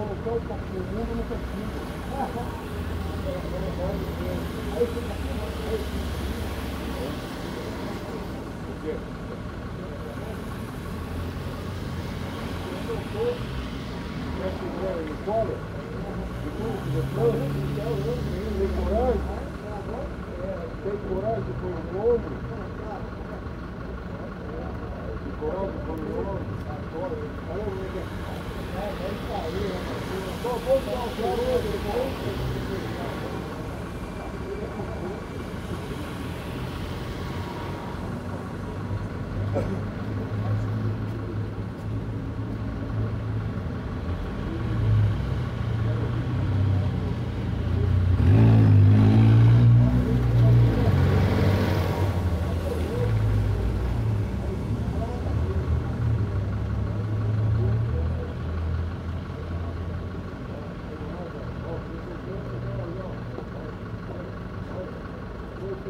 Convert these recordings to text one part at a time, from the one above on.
Colocar o mundo no cantinho. Aí fica O quê? Ele cola, depois tem coragem, tem coragem de pôr o ombro, coragem de pôr o ombro, Thank you.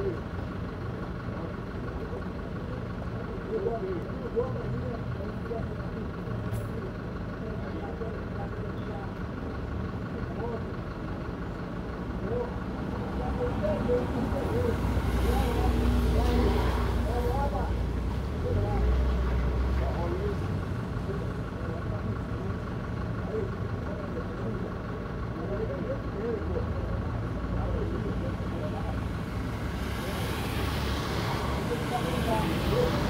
Thank you. Yeah.